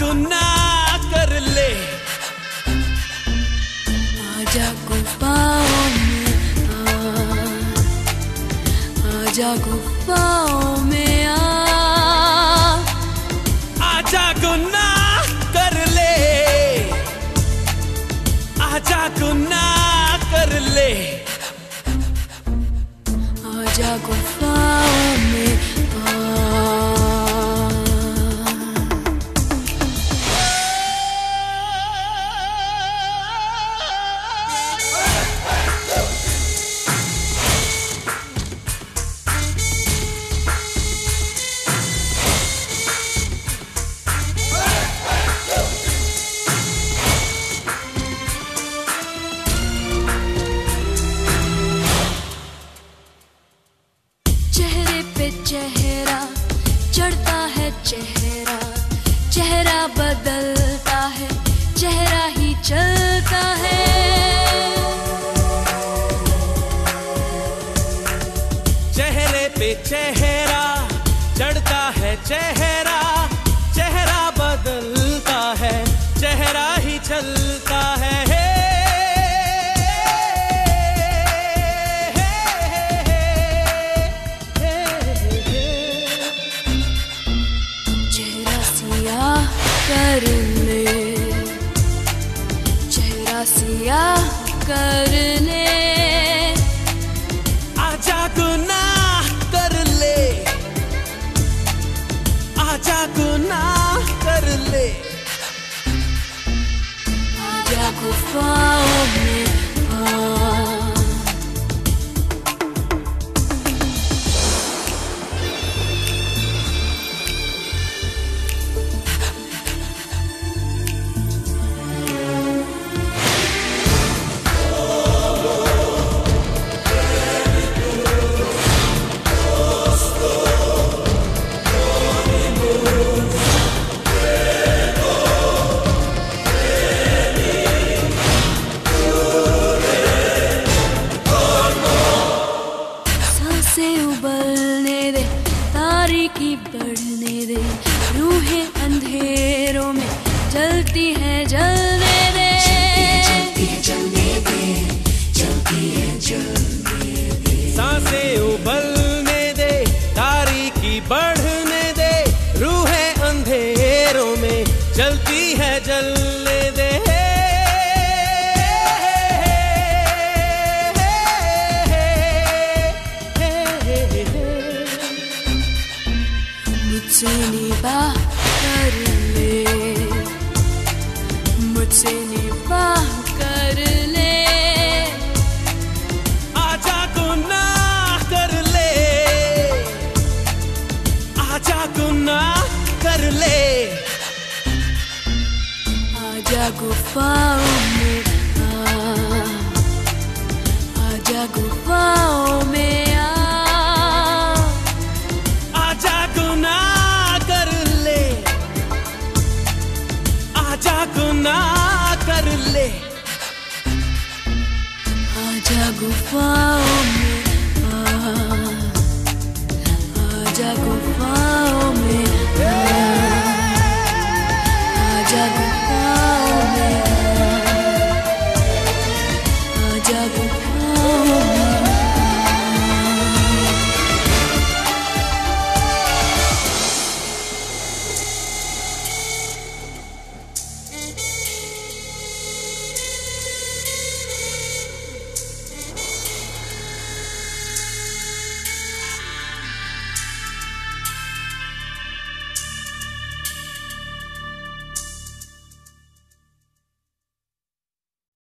गुनाह कर ले। आजा गुफाओं में आजा गुफाओं में आ। आजा गुनाह कर ले। आजा गुनाह कर ले। आजा गुफाओं में आ। चेहरा चेहरा बदलता है, चेहरा ही चलता है। चेहरे पे चेहरा, चढ़ता है चेहरा चेहरा बदलता है, चेहरा ही चलता कर ले चेहरा सिया कर ले अंधेरों में जलती है जलने दे। साँसें उबल ले। आजा गुफाओं में आ। आजा गुफाओं में आ। आजा गुनाह कर ले। आजा गुनाह कर ले। आजा गुफाओं में